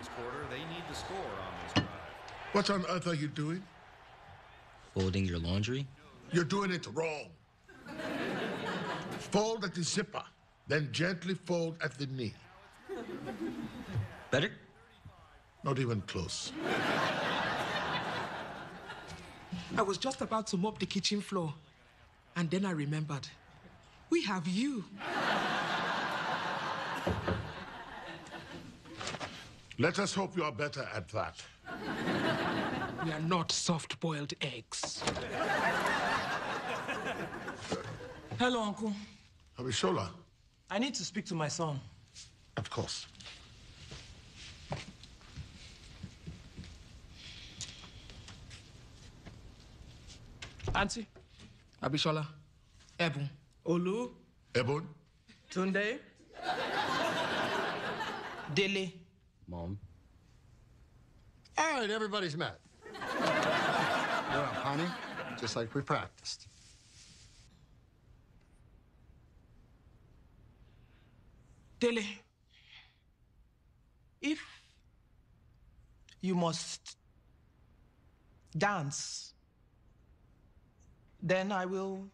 this quarter. They need to score on this drive. What on earth are you doing? Folding your laundry? You're doing it wrong. fold at the zipper, then gently fold at the knee. Better? Not even close. I was just about to mop the kitchen floor, and then I remembered. We have you. Let us hope you are better at that. We are not soft boiled eggs. Hello, Uncle. Abishola, I need to speak to my son. of course. Auntie, Abishola, Ebu, Olu, Ebon, Tunde, Dele. Mom? All right, everybody's met. well, honey, just like we practiced. Dele, if you must dance, then I will.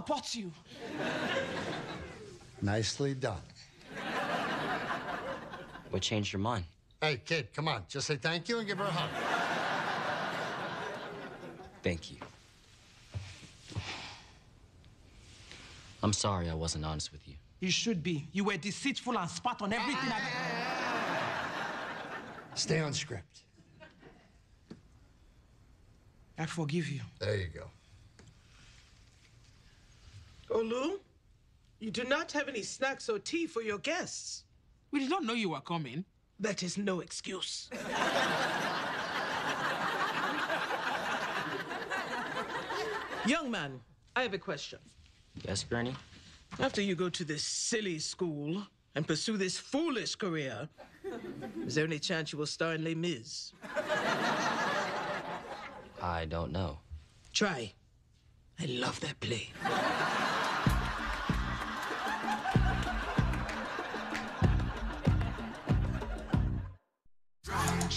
Support you. Nicely done. What changed your mind? Hey, kid, come on. Just say thank you and give her a hug. Thank you. I'm sorry I wasn't honest with you. You should be. You were deceitful and spat on everything I. Stay on script. I forgive you. There you go. Olu, you do not have any snacks or tea for your guests. We did not know you were coming. That is no excuse. Young man, I have a question. Yes, Granny? After you go to this silly school and pursue this foolish career, is there any chance you will star in Les Mis? I don't know. Try. I love that play.